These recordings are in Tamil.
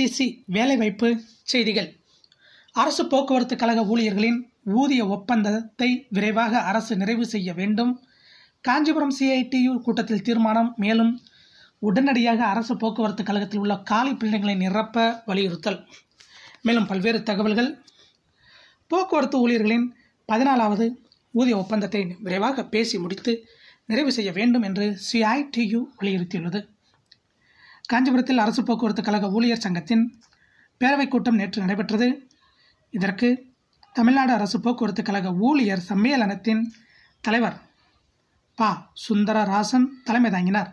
டிசி வேலைவாய்ப்பு செய்திகள். அரசு போக்குவரத்து கழக ஊழியர்களின் ஊதிய ஒப்பந்தத்தை விரைவாக அரசு நிறைவு செய்ய வேண்டும். காஞ்சிபுரம் சிஐடியு கூட்டத்தில் தீர்மானம் மேலும் உடனடியாக அரசு போக்குவரத்து கழகத்தில் உள்ள காலி பிள்ளைகளை நிரப்ப வலியுறுத்தல். மேலும் பல்வேறு தகவல்கள். போக்குவரத்து ஊழியர்களின் பதினாலாவது ஊதிய ஒப்பந்தத்தை விரைவாக பேசி முடித்து நிறைவு செய்ய வேண்டும் என்று சிஐடியு வலியுறுத்தியுள்ளது. காஞ்சிபுரத்தில் அரசு போக்குவரத்து கழக ஊழியர் சங்கத்தின் பேரவைக் கூட்டம் நேற்று நடைபெற்றது. இதற்கு தமிழ்நாடு அரசு போக்குவரத்து கழக ஊழியர் சம்மேளனத்தின் தலைவர் ப. சுந்தரராசன் தலைமை தாங்கினார்.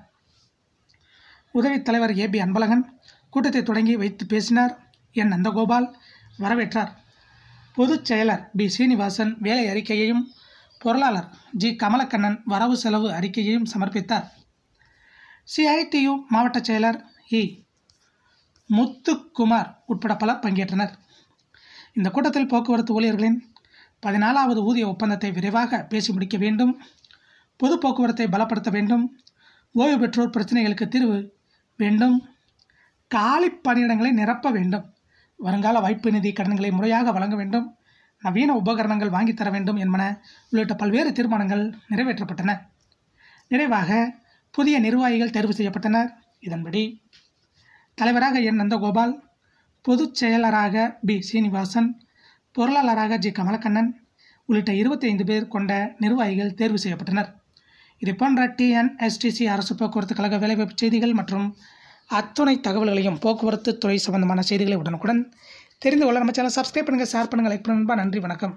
உதவித் தலைவர் ஏ. பி. அன்பழகன் கூட்டத்தை தொடங்கி வைத்து பேசினார். என். நந்தகோபால் வரவேற்றார். பொதுச் செயலர் பி. சீனிவாசன் வேலை அறிக்கையையும் பொருளாளர் ஜி. கமலக்கண்ணன் வரவு செலவு அறிக்கையையும் சமர்ப்பித்தார். சிஐடியு மாவட்ட செயலர் இ. முத்துக்குமார் உட்பட பலர் பங்கேற்றனர். இந்த கூட்டத்தில் போக்குவரத்து ஊழியர்களின் பதினாலாவது ஊதிய ஒப்பந்தத்தை விரைவாக பேசி முடிக்க வேண்டும். பொது போக்குவரத்தை பலப்படுத்த வேண்டும். ஓய்வு பெற்றோர் பிரச்சனைகளுக்கு தீர்வு வேண்டும். காலி பணியிடங்களை நிரப்ப வேண்டும். வருங்கால வாய்ப்பு நிதி கடன்களை முறையாக வழங்க வேண்டும். நவீன உபகரணங்கள் வாங்கித்தர வேண்டும் என்பன உள்ளிட்ட பல்வேறு தீர்மானங்கள் நிறைவேற்றப்பட்டன. நிறைவாக புதிய நிர்வாகிகள் தேர்வு செய்யப்பட்டனர். இதன்படி தலைவராக என். நந்தகோபால் பொதுச் செயலராக பி. சீனிவாசன் பொருளாளராக ஜி. கமலக்கண்ணன் உள்ளிட்ட இருபத்தி ஐந்து பேர் கொண்ட நிர்வாகிகள் தேர்வு செய்யப்பட்டனர். இது போன்ற டிஎன்எஸ்டிசி அரசு போக்குவரத்து கழக வேலைவாய்ப்பு செய்திகள் மற்றும் அத்துணை தகவல்களையும் போக்குவரத்து துறை சம்பந்தமான செய்திகளை உடனுக்குடன் தெரிந்து கொள்ள நம்ம சேனல் சப்ஸ்கிரைப் பண்ணுங்கள் ஷேர் பண்ணுங்கள் லைக் பண்ணுங்கள் நன்றி வணக்கம்.